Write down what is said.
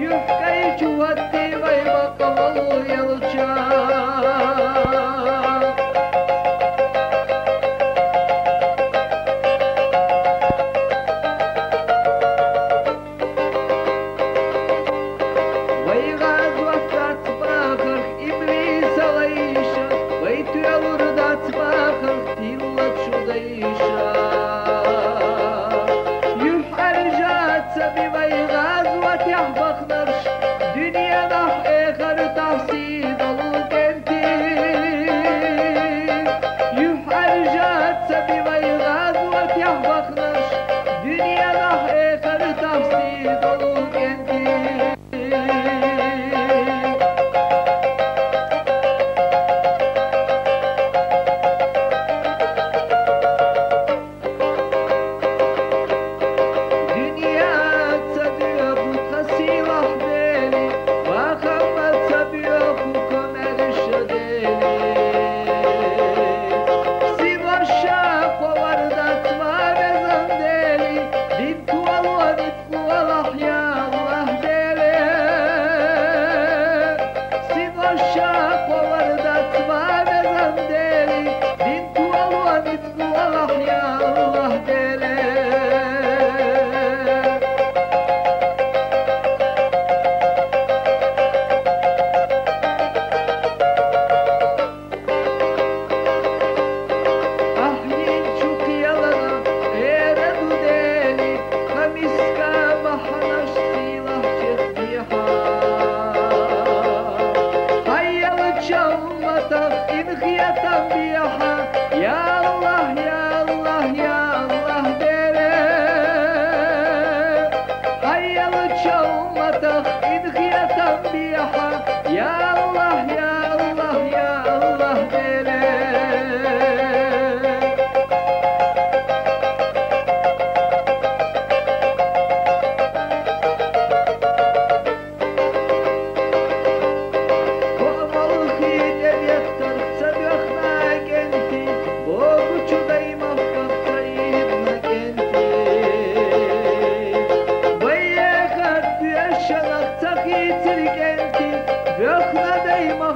Yufkayı çuvat diye bayma kamalı yalçak سبي ما يغاز وتحبخ نرشي عيد خير سبيحة يا الله يا